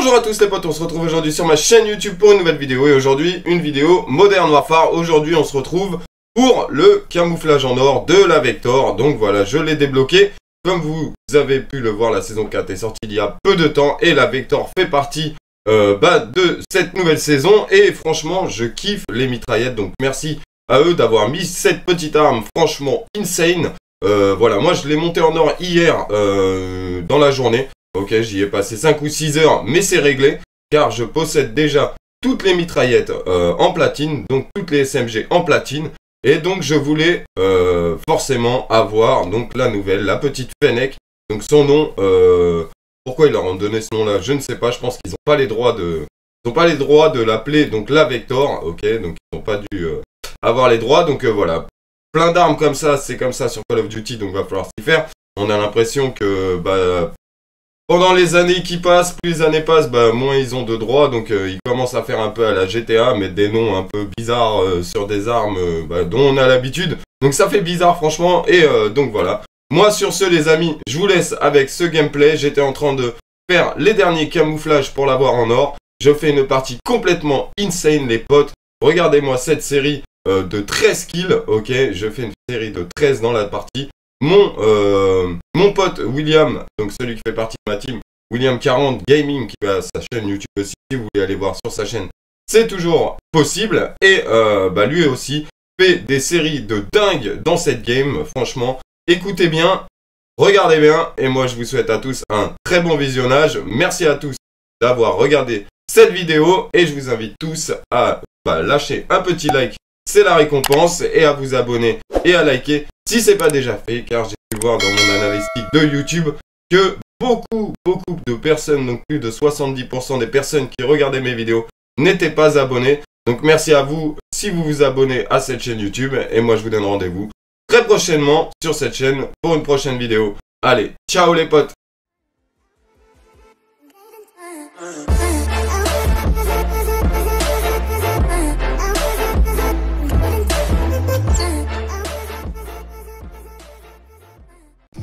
Bonjour à tous les potes, on se retrouve aujourd'hui sur ma chaîne YouTube pour une nouvelle vidéo et aujourd'hui une vidéo Modern Warfare. Aujourd'hui on se retrouve pour le camouflage en or de la Vector. Donc voilà, je l'ai débloqué. Comme vous avez pu le voir, la saison 4 est sortie il y a peu de temps et la Vector fait partie euh, bah, de cette nouvelle saison. Et franchement, je kiffe les mitraillettes. Donc merci à eux d'avoir mis cette petite arme franchement insane. Euh, voilà, moi je l'ai monté en or hier euh, dans la journée. Ok, j'y ai passé 5 ou 6 heures, mais c'est réglé, car je possède déjà toutes les mitraillettes euh, en platine, donc toutes les SMG en platine. Et donc je voulais forcément avoir donc la nouvelle, la petite Fennec. Donc son nom, pourquoi ils leur ont donné ce nom-là, je ne sais pas. Je pense qu'ils n'ont pas les droits de, ils pas les droits de l'appeler donc la Vector. Ok, donc ils n'ont pas dû avoir les droits. Donc voilà, plein d'armes comme ça, c'est comme ça sur Call of Duty, donc va falloir s'y faire. On a l'impression que bah, pendant les années qui passent, plus les années passent, bah, moins ils ont de droits, donc euh, ils commencent à faire un peu à la GTA, mettre des noms un peu bizarres euh, sur des armes euh, bah, dont on a l'habitude. Donc ça fait bizarre franchement, et donc voilà. Moi sur ce les amis, je vous laisse avec ce gameplay, j'étais en train de faire les derniers camouflages pour l'avoir en or. Je fais une partie complètement insane les potes. Regardez-moi cette série, euh, de 13 kills, ok, je fais une série de 13 dans la partie. Mon, euh, pote William, donc celui qui fait partie de ma team, William 40 Gaming, qui a sa chaîne YouTube aussi, si vous voulez aller voir sur sa chaîne, c'est toujours possible. Et euh, bah, lui aussi fait des séries de dingue dans cette game, franchement. Écoutez bien, regardez bien, et moi je vous souhaite à tous un très bon visionnage. Merci à tous d'avoir regardé cette vidéo, et je vous invite tous à bah, lâcher un petit like c'est la récompense et à vous abonner et à liker si c'est pas déjà fait car j'ai voir dans mon analytique de YouTube que beaucoup beaucoup de personnes donc plus de 70% des personnes qui regardaient mes vidéos n'étaient pas abonnées. Donc merci à vous si vous vous abonnez à cette chaîne YouTube et moi je vous donne rendez-vous très prochainement sur cette chaîne pour une prochaine vidéo. Allez ciao les potes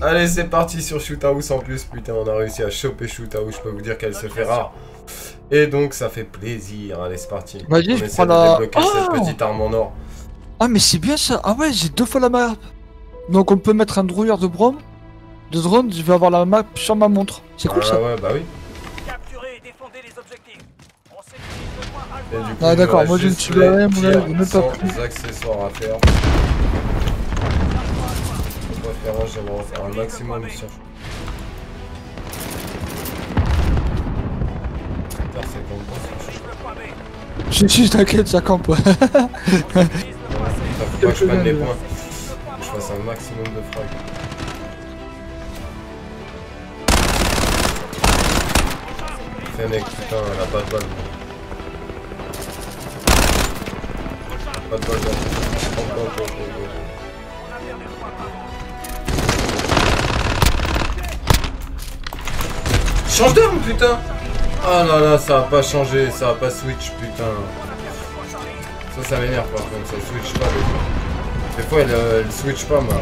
Allez, c'est parti sur House en plus. Putain, on a réussi à choper House. Je peux vous dire qu'elle se fait rare. Et donc, ça fait plaisir. Allez, c'est parti. Vas-y, je prends la... cette oh petite arme en or. Ah, mais c'est bien ça. Ah ouais, j'ai deux fois la map. Donc, on peut mettre un drouilleur de drone. De drone, je vais avoir la map sur ma montre. C'est cool ah, ça. Ouais, bah oui. ah d'accord, moi je ne suis pas même pas plus. accessoires à faire préférence, j'aimerais faire un maximum de surchauffe. Putain, c'est bon, Je suis t'inquiète, ça campe. Faut pas que je prenne les points. Faut que je fasse un maximum de frag. Fennec, putain, elle a pas de balle. Pas de balle, là. Oh, oh, oh, Change d'arme, putain Oh là là, ça a pas changé, ça a pas switch, putain. Ça, ça m'énerve par contre, ça switch pas des fois. Des fois, elle, elle switch pas, moi.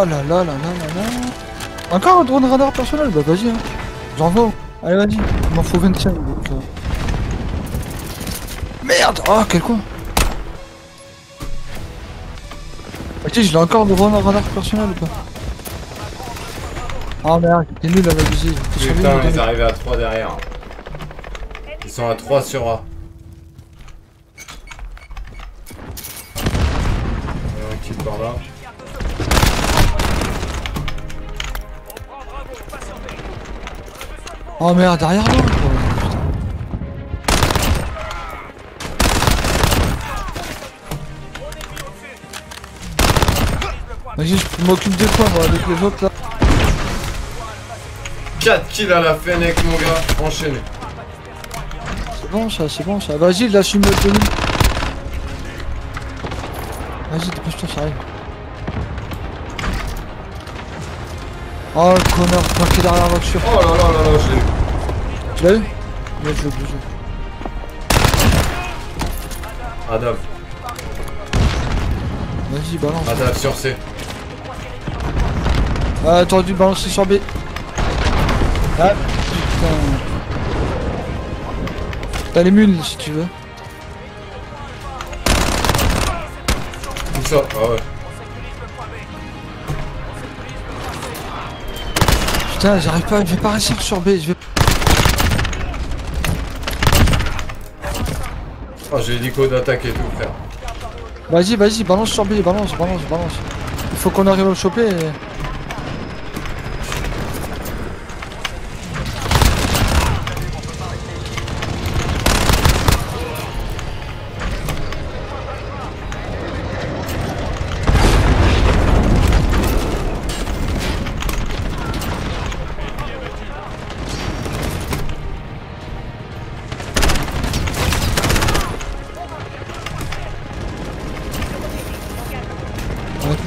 Oh là là là là là là. Encore un drone radar personnel Bah vas-y hein. J'en veux Allez vas-y. Il m'en faut 25 donc, euh. Merde! Oh quel con. Ok je l'ai encore de drone radar personnel ou pas? Oh merde t'es nul avec viser Putain ils arrivaient à 3 derrière. Ils sont à 3 sur A. Un kill par là Oh merde, derrière moi Vas-y, je m'occupe de toi moi avec les autres là. 4 kills à la Fennec mon gars, enchaîné. C'est bon ça, c'est bon ça. Vas-y, là je suis Vas-y, dépêche-toi, ça arrive. Oh le connard, planqué derrière la voiture. Oh là là là là, je l'ai eu. Tu l'as eu? Bien joué, bien joué. Adav, Vas-y, balance. Adav sur C. Ah, t'aurais dû balancer sur B. Ah, putain. T'as les mules si tu veux. Tout ça, ah ouais. Putain, j'arrive pas, je vais pas réussir sur B. Je vais. Oh, j'ai l'hélico d'attaque et tout, frère. Vas-y, vas-y, balance sur B, balance, balance, balance. Il faut qu'on arrive à le choper. et-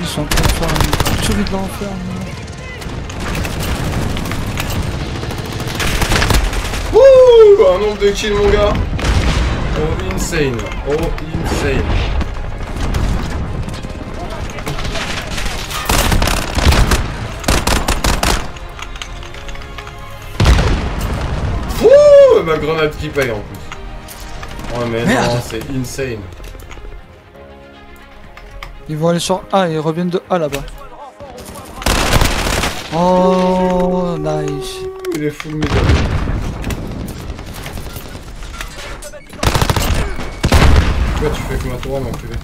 ils sont en train de faire une tuerie de l'enfer. mais- Wouh Un nombre de kills, mon gars. Oh, insane. Oh, insane. Wouh Ma grenade qui paye en plus. Oh mais Merde. non, c'est insane. Ils vont aller sur A et ils reviennent de A là-bas. Oh, nice. Il est full mid. Quoi tu fais comme un tour enculé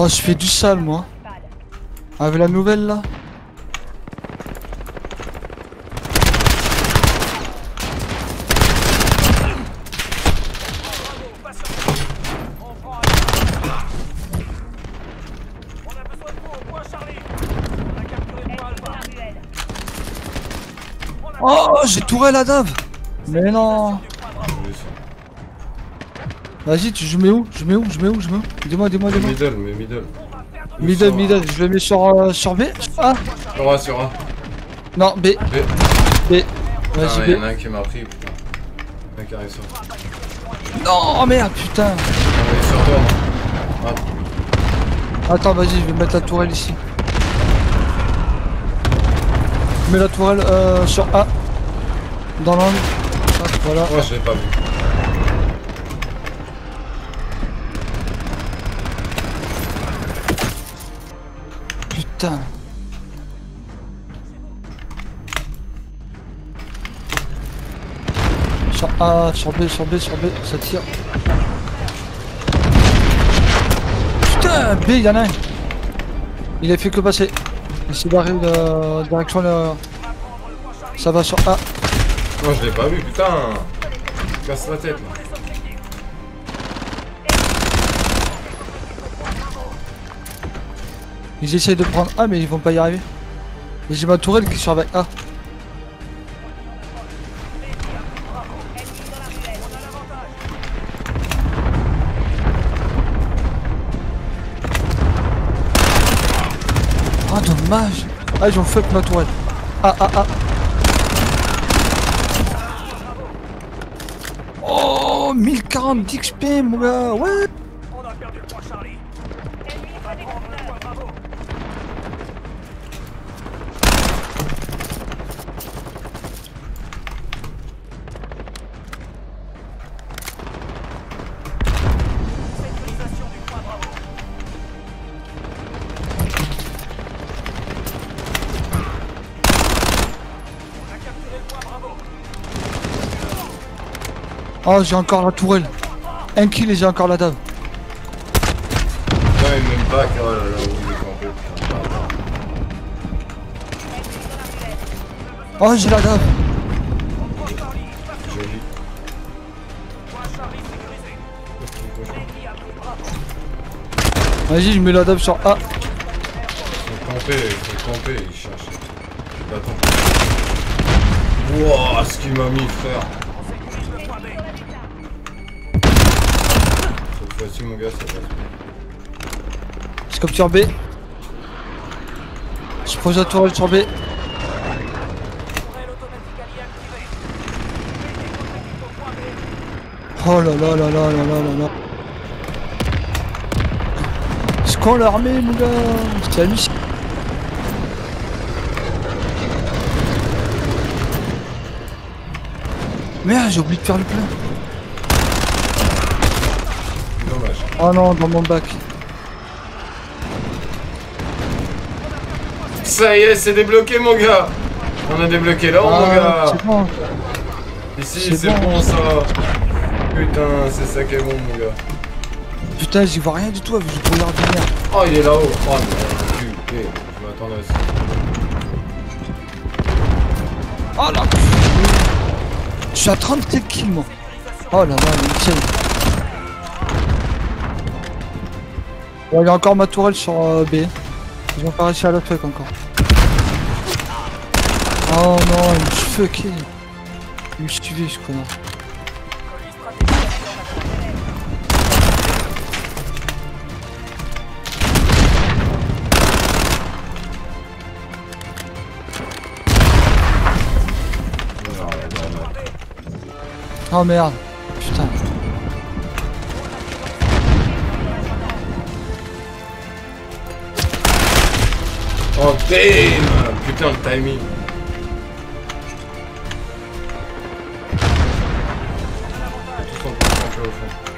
Oh, je fais du sale, moi. Avec la nouvelle, là. Oh, j'ai touré la dave Mais non Vas-y, tu, je mets où? Je mets où? Je mets où? Je mets où? Dis-moi, dis-moi, dis-moi. Middle, mais middle. Middle, middle, je le mets sur, euh, sur B Sur A Sur A, sur A. Non, B. B. B. Ah, Vas-y, il y en B. a un qui m'a pris, putain. Un qui arrive sur. Ah, Non, merde, putain. il est sur toi, Ah, Attends, vas-y, je vais mettre la tourelle ici. Je mets la tourelle euh, sur A. Dans l'angle. Hop, Voilà. moi je l'ai pas vu. Putain. Sur A, sur B, sur B, sur B, ça tire. Putain, B, il y en a un. Il a fait que passer. Il s'est barré de direction le... Ça va sur A. Moi je l'ai pas vu, putain. Casse la tête là. Ils essayent de prendre A, mais ils vont pas y arriver. Et j'ai ma tourelle qui surveille A. Ah, dommage. Ah, ils ont fuck ma tourelle. Ah, ah, ah. Oh, 1040 d'XP, mon gars. Ouais. Oh, j'ai encore la tourelle. Un kill et j'ai encore la dame. Non, il est même back. Oh là là, où il est campé, putain. Oh, j'ai la dame. Joli. Vas-y, je mets la dame sur A. Ils sont campés, ils sont campés, ils cherchent. Attends. Wouah, ce qu'il m'a mis, frère. Voici mon gars, ça passe. Scope sur B. Je pose la tourelle sur B. Oh là là là là là là là C'est quand l'armée mon gars? C'est hallucinant Merde j'ai oublié de faire le plein Oh non, dans mon bac. Ça y est, c'est débloqué, mon gars. On a débloqué là, mon Ah, gars. c'est bon. Ici, c'est bon. bon, ça. Putain, c'est ça qui est bon, mon gars. Putain, j'y vois rien du tout avec le brouillard de merde. Oh, il est là-haut. Oh, mais putain, je m'attendais à ça. Oh là Je suis à 37 kills moi Oh là là, nickel Il y a encore ma tourelle sur euh, B. Ils ont pas réussi à la fuck encore. Oh non, il me fucké Il me suivait ce connard. Oh merde Bam Putain, le timing. Tout son, tout son, tout son.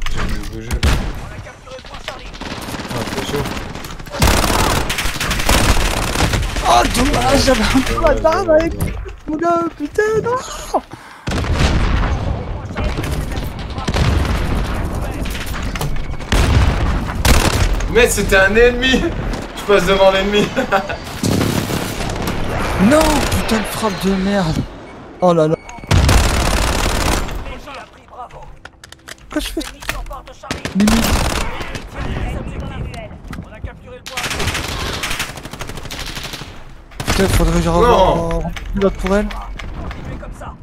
Oh dommage j'avais un peu la dame avec mon gars putain non Mais c'était un ennemi. Je passe devant l'ennemi. Non putain de frappe de merde. Oh là là Ennemi a pris bravo. Qu'est-ce que je fais Ennemi s'emporte de Charlie. Mimi On a capturé le point. Faudrait que je Continuez comme ça.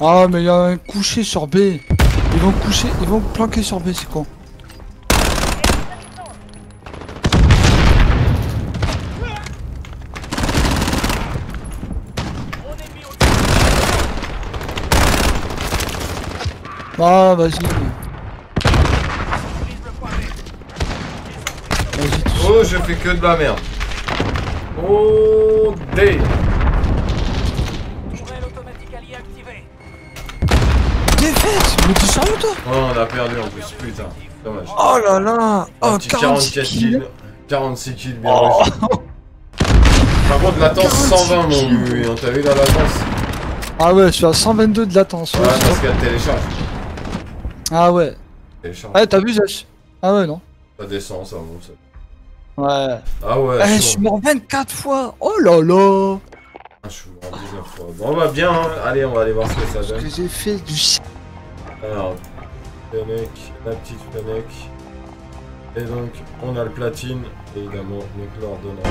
Ah mais il y a un couché sur B. Ils vont coucher, ils vont planquer sur B c'est con. Ah vas-y vise le point B. Oh, je fais que de la merde. Oh, D Tourelle automatique alliée activée. Défaite Mais t'es sérieux toi Oh, on a perdu en plus, putain. Dommage. Oh là là Un Oh petit 46 44 kills kills. 46 kills, bien Oh. Par contre, latence 120, mon 46 oui, on t'a vu la latence Ah ouais je suis à 122 de latence Ouais, ouais, parce qu'elle télécharge. Ah ouais Télécharge. Ouais t'as vu Ah ouais non Ça descend, ça monte. ça- Ouais Ah ouais, Eh je suis mort 24 fois Oh là là Ah, Je suis mort 19 fois. Bon, bah bien, hein. allez, on va aller voir ce que ça donne. que j'ai fait du shit Alors, Fennec, la petite Fennec. Et donc, on a le platine, évidemment, donc l'ordonnance.